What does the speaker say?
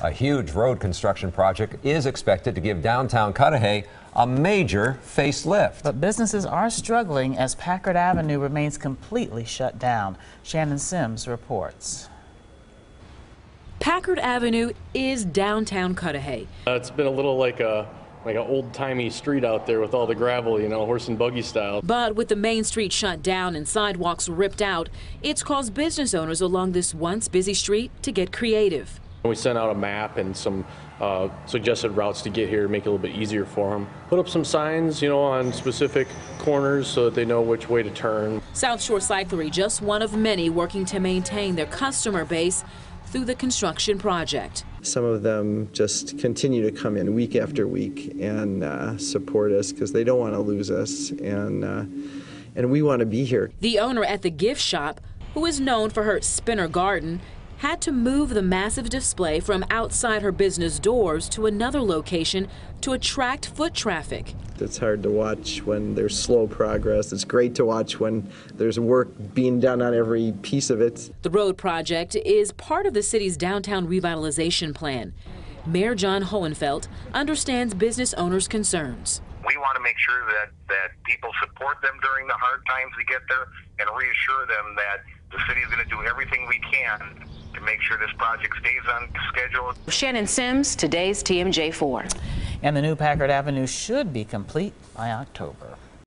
A huge road construction project is expected to give downtown Cudahy a major facelift. But businesses are struggling as Packard Avenue remains completely shut down. Shannon Sims reports. Packard Avenue is downtown Cudahy. Uh, it's been a little like a like an old timey street out there with all the gravel, you know, horse and buggy style. But with the main street shut down and sidewalks ripped out, it's caused business owners along this once busy street to get creative. We sent out a map and some uh, suggested routes to get here, to make it a little bit easier for them. Put up some signs, you know, on specific corners so that they know which way to turn. South Shore Cyclery, just one of many working to maintain their customer base through the construction project. Some of them just continue to come in week after week and uh, support us because they don't want to lose us, and uh, and we want to be here. The owner at the gift shop, who is known for her spinner garden, had to move the massive display from outside her business doors to another location to attract foot traffic. It's hard to watch when there's slow progress. It's great to watch when there's work being done on every piece of it. The road project is part of the city's downtown revitalization plan. Mayor John Hohenfeldt understands business owners' concerns. We want to make sure that, that people support them during the hard times to get there and reassure them that the city is going to do everything we can to make sure this project stays on schedule. Shannon Sims, today's TMJ4. And the new Packard Avenue should be complete by October.